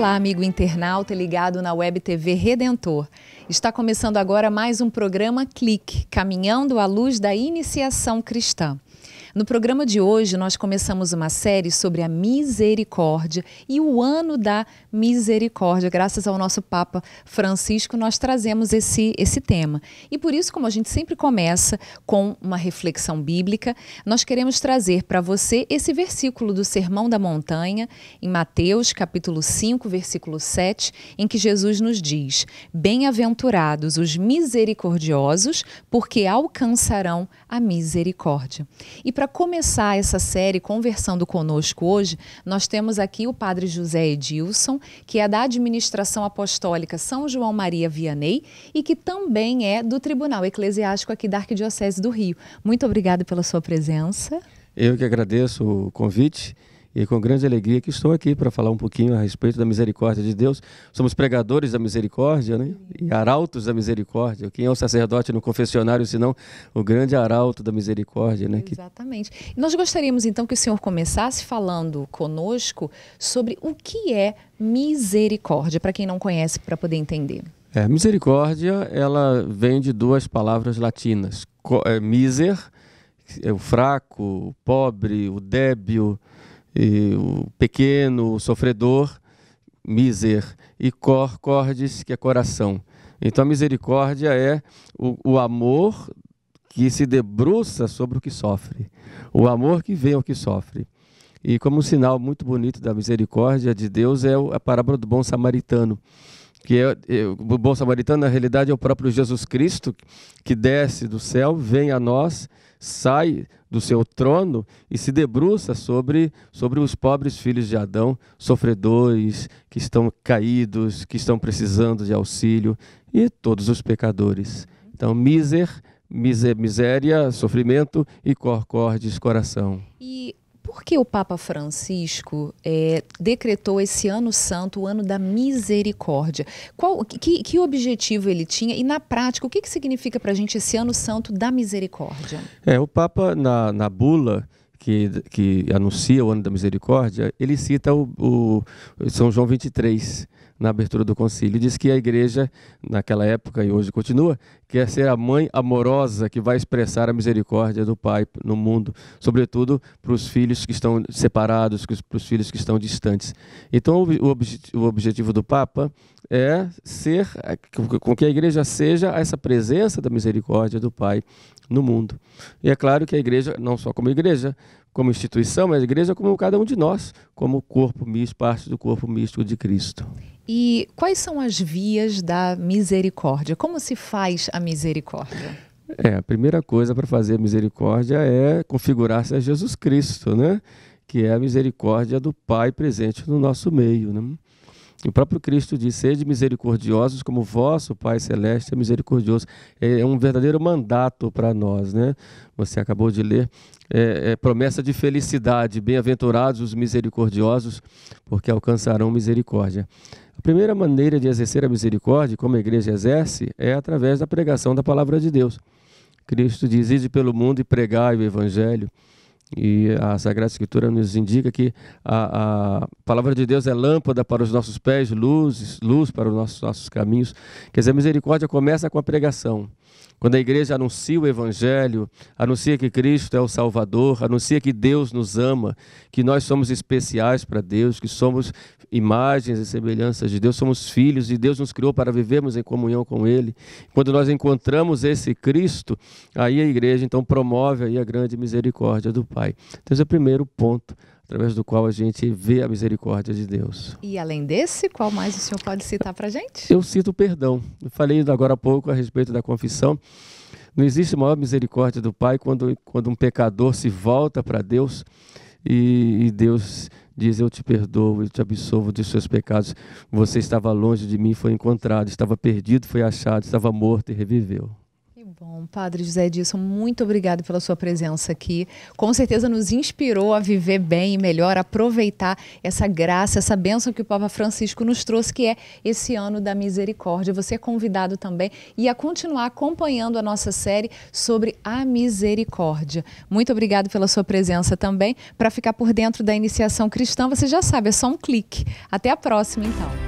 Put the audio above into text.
Olá, amigo internauta ligado na Web TV Redentor. Está começando agora mais um programa Clique, caminhando à luz da iniciação cristã. No programa de hoje, nós começamos uma série sobre a misericórdia e o ano da misericórdia. Graças ao nosso Papa Francisco, nós trazemos esse, esse tema. E por isso, como a gente sempre começa com uma reflexão bíblica, nós queremos trazer para você esse versículo do Sermão da Montanha, em Mateus, capítulo 5, versículo 7, em que Jesus nos diz: Bem-aventurados os misericordiosos, porque alcançarão a misericórdia. E para começar essa série conversando conosco hoje, nós temos aqui o Padre José Edilson, que é da Administração Apostólica São João Maria Vianney e que também é do Tribunal Eclesiástico aqui da Arquidiocese do Rio. Muito obrigada pela sua presença. Eu que agradeço o convite e com grande alegria que estou aqui para falar um pouquinho a respeito da misericórdia de Deus. Somos pregadores da misericórdia, né? E arautos da misericórdia. Quem é o sacerdote no confessionário, senão o grande arauto da misericórdia, né? Exatamente. Nós gostaríamos então que o senhor começasse falando conosco sobre o que é misericórdia, para quem não conhece, para poder entender. É, misericórdia, ela vem de duas palavras latinas. É, miser, é o fraco, o pobre, o débil, e o pequeno, o sofredor, miser, e cor, cordis, que é coração. Então a misericórdia é o, o amor que se debruça sobre o que sofre, o amor que vem ao que sofre. E como um sinal muito bonito da misericórdia de Deus é a parábola do bom samaritano, que é, é, o bom samaritano na realidade é o próprio Jesus Cristo que desce do céu, vem a nós, sai do seu trono e se debruça sobre, sobre os pobres filhos de Adão, sofredores, que estão caídos, que estão precisando de auxílio, e todos os pecadores. Então, miser, miser miséria, sofrimento e corcordes, coração. E por que o Papa Francisco é, decretou esse ano santo, o ano da misericórdia? Qual, que, que objetivo ele tinha e, na prática, o que, que significa para a gente esse ano santo da misericórdia? É, o Papa, na, na bula que, que anuncia o ano da misericórdia, ele cita o, o São João 23 na abertura do concílio. Diz que a igreja, naquela época e hoje continua, quer ser a mãe amorosa que vai expressar a misericórdia do Pai no mundo, sobretudo para os filhos que estão separados, para os filhos que estão distantes. Então, o, o objetivo do Papa é ser, com que a igreja seja essa presença da misericórdia do Pai no mundo. E é claro que a igreja, não só como igreja, como instituição, mas a igreja como cada um de nós, como corpo místico, parte do corpo místico de Cristo. E quais são as vias da misericórdia? Como se faz a misericórdia? É, a primeira coisa para fazer a misericórdia é configurar-se a Jesus Cristo, né? Que é a misericórdia do Pai presente no nosso meio, né? O próprio Cristo diz: Sede misericordiosos como vosso Pai Celeste é misericordioso. É um verdadeiro mandato para nós, né? Você acabou de ler. É, é promessa de felicidade. Bem-aventurados os misericordiosos, porque alcançarão misericórdia. A primeira maneira de exercer a misericórdia, como a igreja exerce, é através da pregação da palavra de Deus. Cristo diz: Ide pelo mundo e pregai o evangelho. E a Sagrada Escritura nos indica que a, a, palavra de Deus é lâmpada para os nossos pés, luz, luz para os nossos, nossos caminhos. Quer dizer, a misericórdia começa com a pregação. Quando a igreja anuncia o Evangelho, anuncia que Cristo é o Salvador, anuncia que Deus nos ama, que nós somos especiais para Deus, que somos imagens e semelhanças de Deus, somos filhos e Deus nos criou para vivermos em comunhão com Ele. Quando nós encontramos esse Cristo, aí a igreja então promove aí a grande misericórdia do Pai. Então esse é o primeiro ponto através do qual a gente vê a misericórdia de Deus. E além desse, qual mais o senhor pode citar para a gente? Eu cito o perdão. Eu falei agora há pouco a respeito da confissão. Não existe maior misericórdia do Pai quando, quando um pecador se volta para Deus e, e Deus diz: Eu te perdoo, eu te absolvo dos seus pecados. Você estava longe de mim, foi encontrado, estava perdido, foi achado, estava morto e reviveu bom. Padre José Edilson, muito obrigado pela sua presença aqui. Com certeza nos inspirou a viver bem e melhor, aproveitar essa graça, essa bênção que o Papa Francisco nos trouxe, que é esse ano da misericórdia. Você é convidado também e a continuar acompanhando a nossa série sobre a misericórdia. Muito obrigado pela sua presença também. Para ficar por dentro da iniciação cristã, você já sabe, é só um clique. Até a próxima, então.